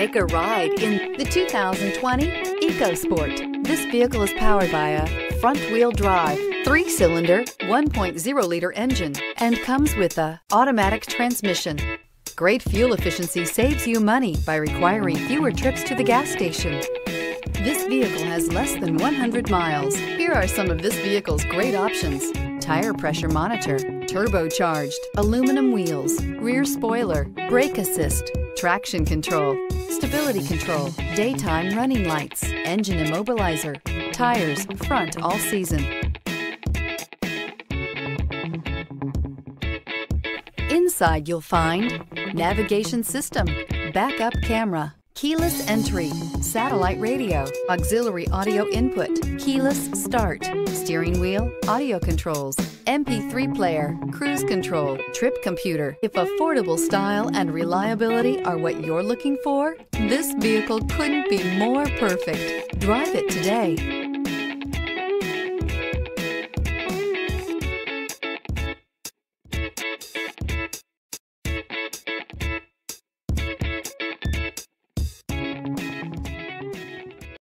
Take a ride in the 2020 EcoSport. This vehicle is powered by a front-wheel drive, three-cylinder, 1.0-liter engine, and comes with a automatic transmission. Great fuel efficiency saves you money by requiring fewer trips to the gas station. This vehicle has less than 100 miles. Here are some of this vehicle's great options. Tire pressure monitor, turbocharged, aluminum wheels, spoiler, brake assist, traction control, stability control, daytime running lights, engine immobilizer, tires, front all season. Inside you'll find navigation system, backup camera, keyless entry, satellite radio, auxiliary audio input, keyless start, steering wheel, audio controls, MP3 player, cruise control, trip computer. If affordable style and reliability are what you're looking for, this vehicle couldn't be more perfect. Drive it today.